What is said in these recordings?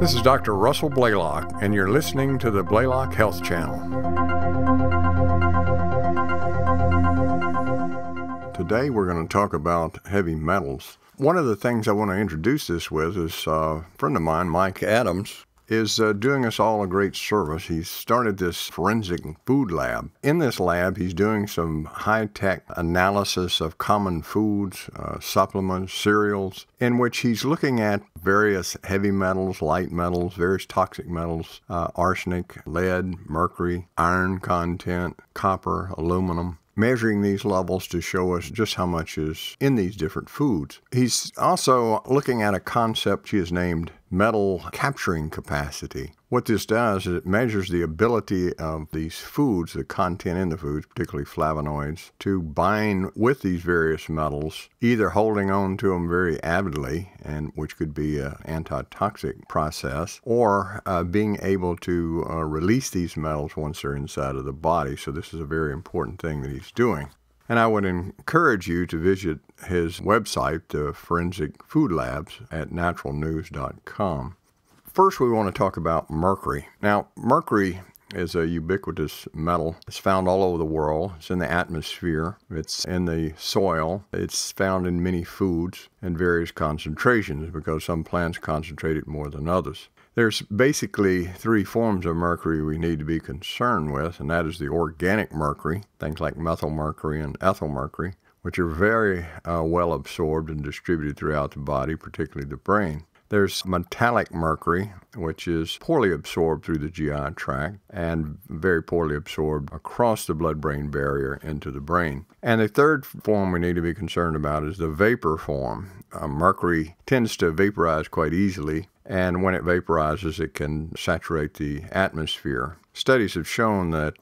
This is Dr. Russell Blaylock, and you're listening to the Blaylock Health Channel. Today we're going to talk about heavy metals. One of the things I want to introduce this with is a friend of mine, Mike Adams, is uh, doing us all a great service. He started this forensic food lab. In this lab, he's doing some high tech analysis of common foods, uh, supplements, cereals, in which he's looking at various heavy metals, light metals, various toxic metals, uh, arsenic, lead, mercury, iron content, copper, aluminum measuring these levels to show us just how much is in these different foods. He's also looking at a concept he has named metal capturing capacity. What this does is it measures the ability of these foods, the content in the foods, particularly flavonoids, to bind with these various metals, either holding on to them very avidly, and which could be an antitoxic process, or uh, being able to uh, release these metals once they're inside of the body. So this is a very important thing that he's doing. And I would encourage you to visit his website, the Forensic Food Labs, at naturalnews.com. First, we want to talk about mercury. Now, mercury is a ubiquitous metal. It's found all over the world. It's in the atmosphere. It's in the soil. It's found in many foods in various concentrations because some plants concentrate it more than others. There's basically three forms of mercury we need to be concerned with, and that is the organic mercury, things like methyl mercury and ethyl mercury, which are very uh, well absorbed and distributed throughout the body, particularly the brain. There's metallic mercury, which is poorly absorbed through the GI tract and very poorly absorbed across the blood brain barrier into the brain. And the third form we need to be concerned about is the vapor form. Uh, mercury tends to vaporize quite easily and when it vaporizes, it can saturate the atmosphere. Studies have shown that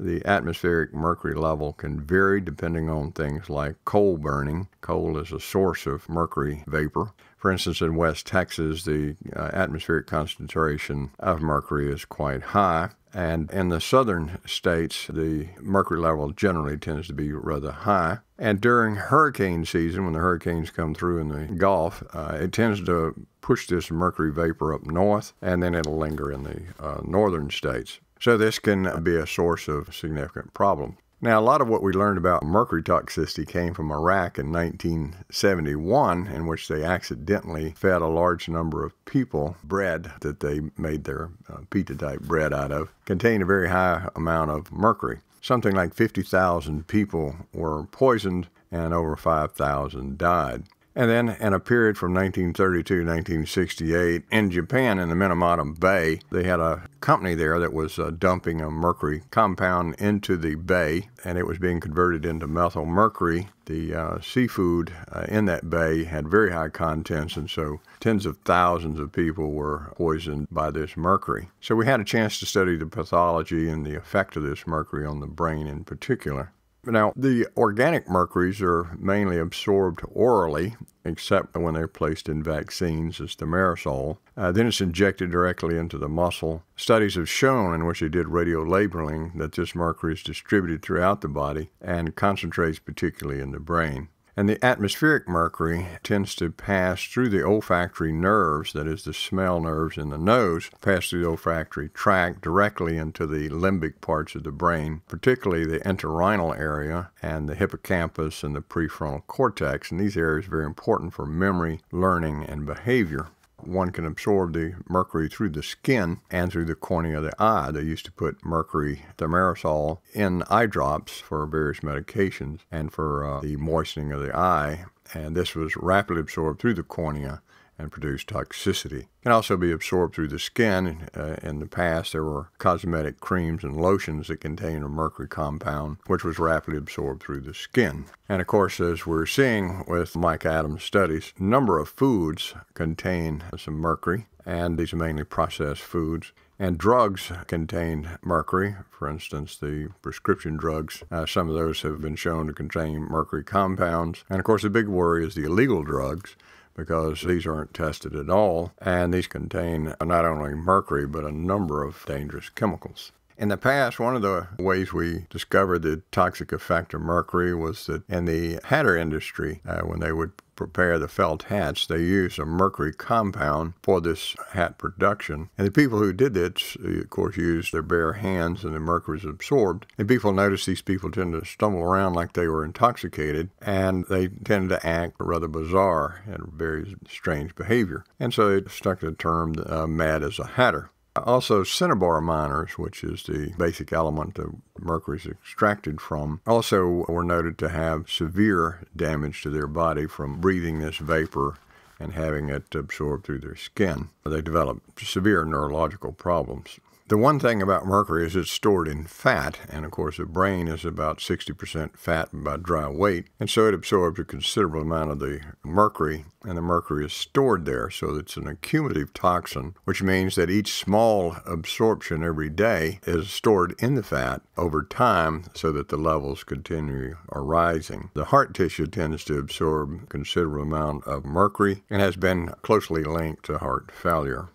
the atmospheric mercury level can vary depending on things like coal burning. Coal is a source of mercury vapor. For instance, in West Texas, the uh, atmospheric concentration of mercury is quite high. And in the southern states, the mercury level generally tends to be rather high. And during hurricane season, when the hurricanes come through in the Gulf, uh, it tends to push this mercury vapor up north, and then it'll linger in the uh, northern states. So this can be a source of significant problem. Now, a lot of what we learned about mercury toxicity came from Iraq in 1971, in which they accidentally fed a large number of people bread that they made their uh, pita type bread out of, contained a very high amount of mercury. Something like 50,000 people were poisoned and over 5,000 died. And then, in a period from 1932 to 1968, in Japan, in the Minamata Bay, they had a company there that was uh, dumping a mercury compound into the bay, and it was being converted into methyl mercury. The uh, seafood uh, in that bay had very high contents, and so tens of thousands of people were poisoned by this mercury. So, we had a chance to study the pathology and the effect of this mercury on the brain in particular. Now, the organic mercuries are mainly absorbed orally, except when they're placed in vaccines as thimerosal. Uh, then it's injected directly into the muscle. Studies have shown, in which they did radio labeling, that this mercury is distributed throughout the body and concentrates particularly in the brain. And the atmospheric mercury tends to pass through the olfactory nerves, that is, the smell nerves in the nose, pass through the olfactory tract directly into the limbic parts of the brain, particularly the entorhinal area and the hippocampus and the prefrontal cortex. And these areas are very important for memory, learning, and behavior one can absorb the mercury through the skin and through the cornea of the eye. They used to put mercury thimerosal in eye drops for various medications and for uh, the moistening of the eye, and this was rapidly absorbed through the cornea and produce toxicity. It can also be absorbed through the skin. Uh, in the past, there were cosmetic creams and lotions that contained a mercury compound, which was rapidly absorbed through the skin. And of course, as we're seeing with Mike Adams' studies, a number of foods contain some mercury, and these are mainly processed foods. And drugs contain mercury. For instance, the prescription drugs, uh, some of those have been shown to contain mercury compounds. And of course, the big worry is the illegal drugs because these aren't tested at all, and these contain not only mercury but a number of dangerous chemicals. In the past, one of the ways we discovered the toxic effect of mercury was that in the hatter industry, uh, when they would prepare the felt hats, they used a mercury compound for this hat production. And the people who did this, of course, used their bare hands and the mercury was absorbed. And people noticed these people tend to stumble around like they were intoxicated and they tended to act rather bizarre and very strange behavior. And so they stuck the term uh, mad as a hatter. Also, cinnabar miners, which is the basic element that mercury is extracted from, also were noted to have severe damage to their body from breathing this vapor and having it absorbed through their skin. They developed severe neurological problems. The one thing about mercury is it's stored in fat, and of course, the brain is about 60% fat by dry weight, and so it absorbs a considerable amount of the mercury, and the mercury is stored there. So it's an accumulative toxin, which means that each small absorption every day is stored in the fat over time so that the levels continue are rising. The heart tissue tends to absorb a considerable amount of mercury and has been closely linked to heart failure.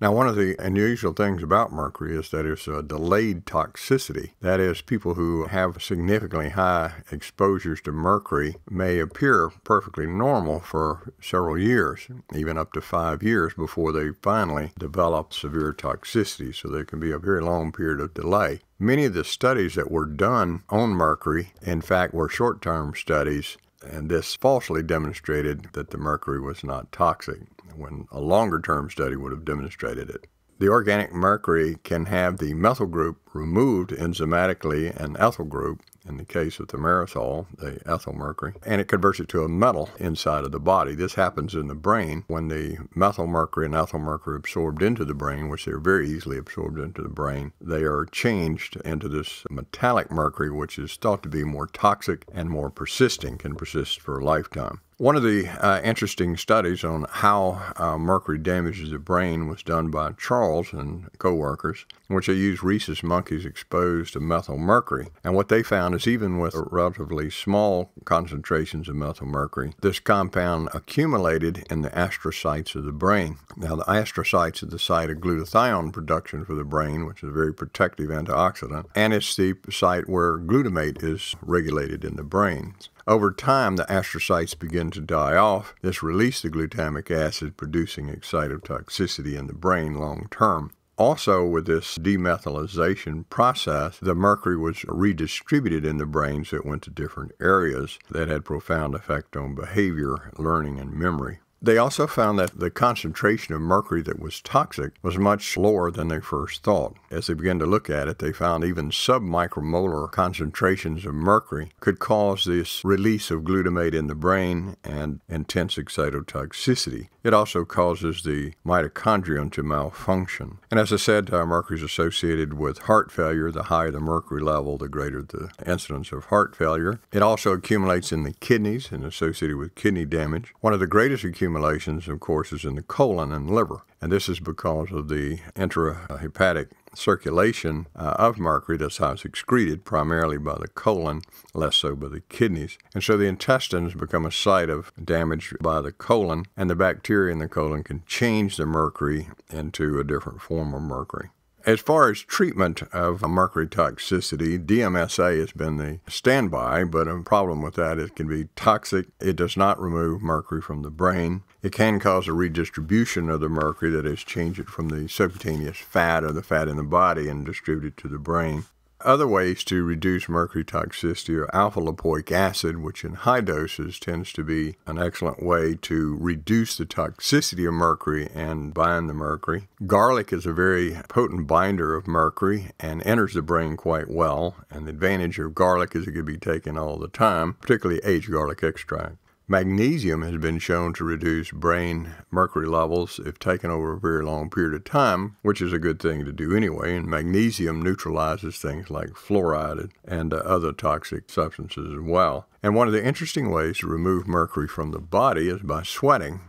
Now, one of the unusual things about mercury is that it's a delayed toxicity. That is, people who have significantly high exposures to mercury may appear perfectly normal for several years, even up to five years, before they finally develop severe toxicity. So there can be a very long period of delay. Many of the studies that were done on mercury, in fact, were short term studies and this falsely demonstrated that the mercury was not toxic when a longer term study would have demonstrated it. The organic mercury can have the methyl group removed enzymatically and ethyl group, in the case of thimerosal, the ethyl mercury, and it converts it to a metal inside of the body. This happens in the brain when the methyl mercury and ethyl mercury are absorbed into the brain, which they're very easily absorbed into the brain. They are changed into this metallic mercury, which is thought to be more toxic and more persisting, can persist for a lifetime. One of the uh, interesting studies on how uh, mercury damages the brain was done by Charles and co-workers, in which they used rhesus monkeys exposed to methyl mercury. And what they found is even with relatively small concentrations of methyl mercury, this compound accumulated in the astrocytes of the brain. Now, the astrocytes are the site of glutathione production for the brain, which is a very protective antioxidant, and it's the site where glutamate is regulated in the brain. Over time, the astrocytes begin to die off. This released the glutamic acid, producing excitotoxicity in the brain long term. Also, with this demethylation process, the mercury was redistributed in the brain so it went to different areas that had profound effect on behavior, learning, and memory. They also found that the concentration of mercury that was toxic was much lower than they first thought. As they began to look at it, they found even submicromolar concentrations of mercury could cause this release of glutamate in the brain and intense excitotoxicity. It also causes the mitochondrion to malfunction. And as I said, uh, mercury is associated with heart failure. The higher the mercury level, the greater the incidence of heart failure. It also accumulates in the kidneys and associated with kidney damage. One of the greatest accumulations, of course, is in the colon and liver. And this is because of the intrahepatic circulation uh, of mercury that's how it's excreted primarily by the colon, less so by the kidneys. And so the intestines become a site of damage by the colon, and the bacteria in the colon can change the mercury into a different form of mercury. As far as treatment of mercury toxicity, DMSA has been the standby, but a problem with that is it can be toxic. It does not remove mercury from the brain. It can cause a redistribution of the mercury, that is, change it from the subcutaneous fat or the fat in the body and distribute it to the brain. Other ways to reduce mercury toxicity are alpha lipoic acid, which in high doses tends to be an excellent way to reduce the toxicity of mercury and bind the mercury. Garlic is a very potent binder of mercury and enters the brain quite well. And the advantage of garlic is it can be taken all the time, particularly aged garlic extract. Magnesium has been shown to reduce brain mercury levels if taken over a very long period of time, which is a good thing to do anyway. And magnesium neutralizes things like fluoride and uh, other toxic substances as well. And one of the interesting ways to remove mercury from the body is by sweating.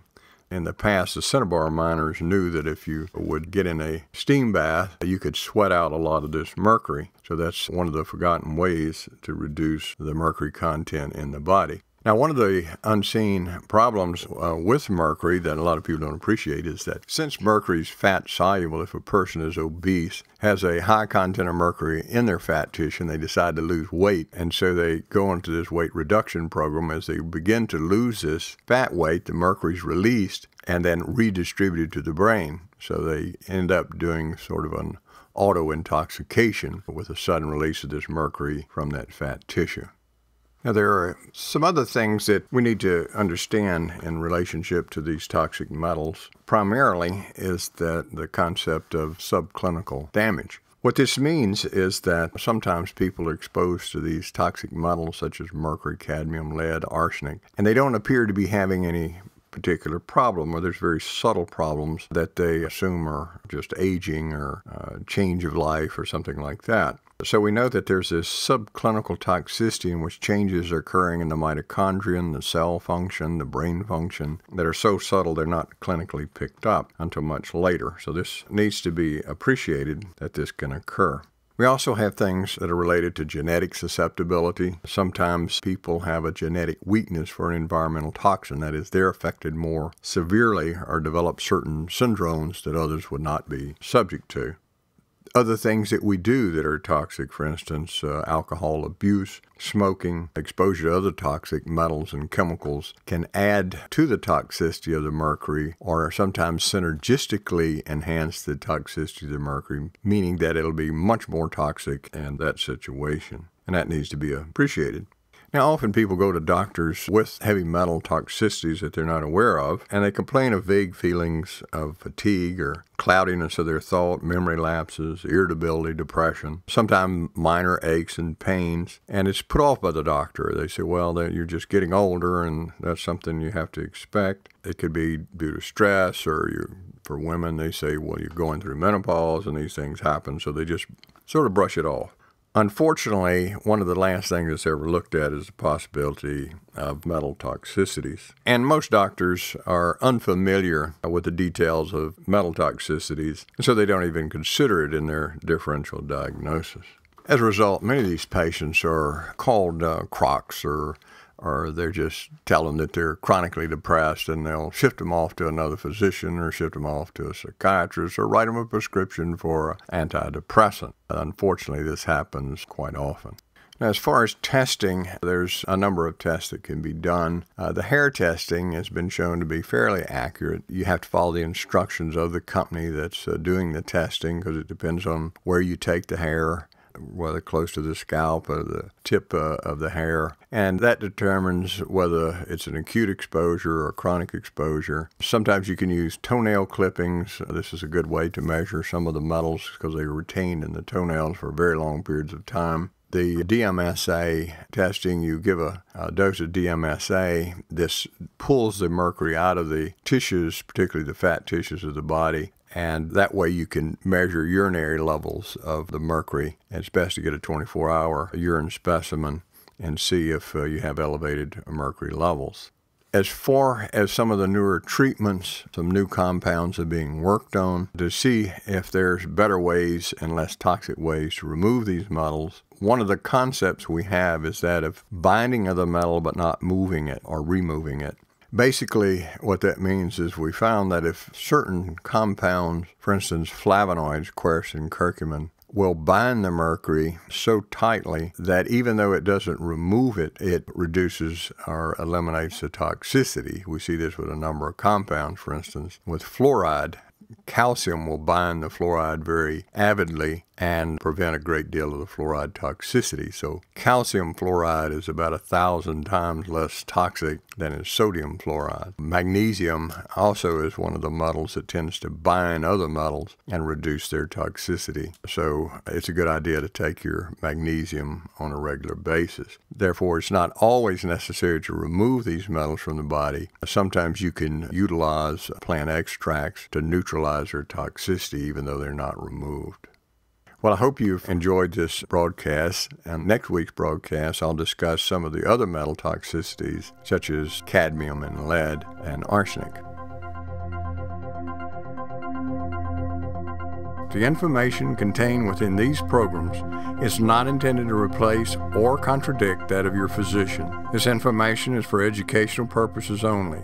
In the past, the cinnabar miners knew that if you would get in a steam bath, you could sweat out a lot of this mercury. So that's one of the forgotten ways to reduce the mercury content in the body. Now, one of the unseen problems uh, with mercury that a lot of people don't appreciate is that since mercury is fat soluble, if a person is obese, has a high content of mercury in their fat tissue, and they decide to lose weight, and so they go into this weight reduction program. As they begin to lose this fat weight, the mercury is released and then redistributed to the brain. So they end up doing sort of an auto intoxication with a sudden release of this mercury from that fat tissue. Now, there are some other things that we need to understand in relationship to these toxic metals. Primarily is that the concept of subclinical damage. What this means is that sometimes people are exposed to these toxic metals such as mercury, cadmium, lead, arsenic, and they don't appear to be having any particular problem, or there's very subtle problems that they assume are just aging or uh, change of life or something like that. So we know that there's this subclinical toxicity in which changes are occurring in the mitochondrion, the cell function, the brain function that are so subtle they're not clinically picked up until much later. So this needs to be appreciated that this can occur. We also have things that are related to genetic susceptibility. Sometimes people have a genetic weakness for an environmental toxin, that is, they're affected more severely or develop certain syndromes that others would not be subject to other things that we do that are toxic, for instance, uh, alcohol abuse, smoking, exposure to other toxic metals and chemicals can add to the toxicity of the mercury or sometimes synergistically enhance the toxicity of the mercury, meaning that it'll be much more toxic in that situation. And that needs to be appreciated. Now, often people go to doctors with heavy metal toxicities that they're not aware of, and they complain of vague feelings of fatigue or cloudiness of their thought, memory lapses, irritability, depression, sometimes minor aches and pains, and it's put off by the doctor. They say, well, you're just getting older, and that's something you have to expect. It could be due to stress, or you for women, they say, well, you're going through menopause and these things happen, so they just sort of brush it off. Unfortunately, one of the last things that's ever looked at is the possibility of metal toxicities. And most doctors are unfamiliar with the details of metal toxicities, so they don't even consider it in their differential diagnosis. As a result, many of these patients are called uh, crocs or or they're just tell them that they're chronically depressed and they'll shift them off to another physician or shift them off to a psychiatrist or write them a prescription for an antidepressant. Unfortunately, this happens quite often. Now, as far as testing, there's a number of tests that can be done. Uh, the hair testing has been shown to be fairly accurate. You have to follow the instructions of the company that's uh, doing the testing because it depends on where you take the hair whether close to the scalp or the tip uh, of the hair. And that determines whether it's an acute exposure or chronic exposure. Sometimes you can use toenail clippings. This is a good way to measure some of the metals because they are retained in the toenails for very long periods of time the DMSA testing, you give a, a, dose of DMSA. This pulls the mercury out of the tissues, particularly the fat tissues of the body, and that way you can measure urinary levels of the mercury. It's best to get a 24 hour urine specimen and see if uh, you have elevated mercury levels. As far as some of the newer treatments, some new compounds are being worked on to see if there's better ways and less toxic ways to remove these metals. One of the concepts we have is that of binding of the metal but not moving it or removing it. Basically, what that means is we found that if certain compounds, for instance, flavonoids, quercetin, curcumin, will bind the mercury so tightly that even though it doesn't remove it, it reduces or eliminates the toxicity. We see this with a number of compounds, for instance, with fluoride. Calcium will bind the fluoride very avidly and prevent a great deal of the fluoride toxicity. So, calcium fluoride is about a thousand times less toxic than is sodium fluoride. Magnesium also is one of the metals that tends to bind other metals and reduce their toxicity. So, it's a good idea to take your magnesium on a regular basis. Therefore, it's not always necessary to remove these metals from the body. Sometimes you can utilize plant extracts to neutralize toxicity even though they're not removed. Well, I hope you've enjoyed this broadcast. And next week's broadcast, I'll discuss some of the other metal toxicities, such as cadmium and lead and arsenic. The information contained within these programs is not intended to replace or contradict that of your physician. This information is for educational purposes only.